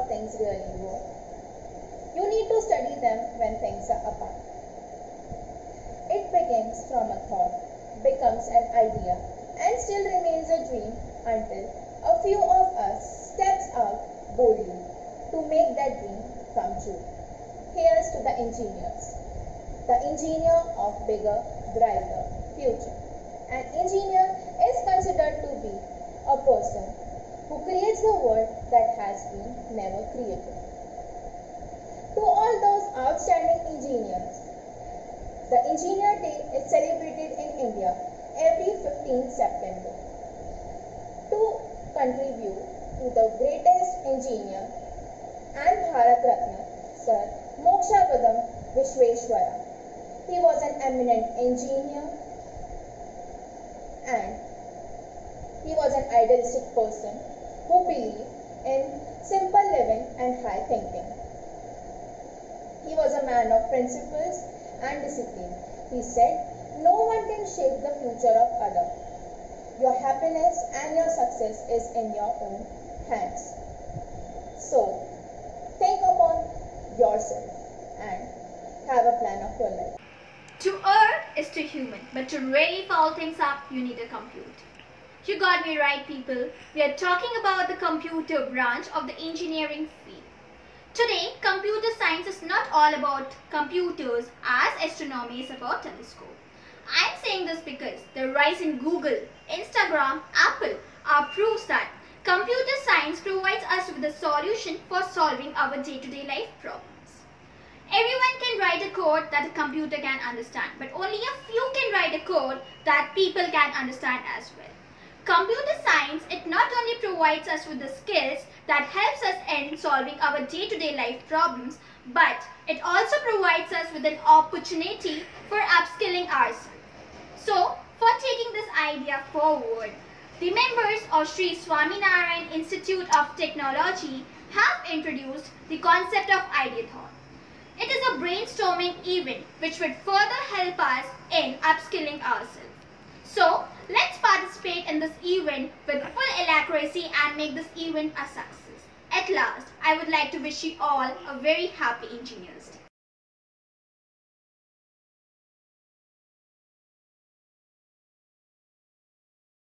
things really work. You need to study them when things are apart. It begins from a thought, becomes an idea, and still remains a dream until a few of us steps out boldly to make that dream come true. Here's to the engineers, the engineer of bigger, brighter future. An engineer is considered to be a person who creates the world that has been never created. To all those outstanding engineers, the Engineer Day is celebrated in India every 15th September. To contribute to the greatest engineer and Bharat Ratna, Sir Mokshagundam Vishweshwara. He was an eminent engineer and he was an idealistic person who believed in simple living and high thinking. He was a man of principles and discipline. He said, No one can shape the future of other. Your happiness and your success is in your own hands. So, think upon yourself and have a plan of your life. To err is to human, but to really foul things up, you need a computer. You got me right, people. We are talking about the computer branch of the engineering field. Today, computer science is not all about computers as astronomy is about telescope. I'm saying this because the rise in Google, Instagram, Apple are proofs that computer science provides us with a solution for solving our day-to-day life problems. Everyone can write a code that a computer can understand, but only a few can write a code that people can understand as well. Computer science, it not only provides us with the skills that helps us in solving our day-to-day life problems, but it also provides us with an opportunity for upskilling ourselves. So, for taking this idea forward, the members of Shree Swaminarayan Institute of Technology have introduced the concept of Ideathon. It is a brainstorming event which would further help us in upskilling ourselves. So, let's participate in this event with full alacrity and make this event a success. At last, I would like to wish you all a very happy Engineers Day.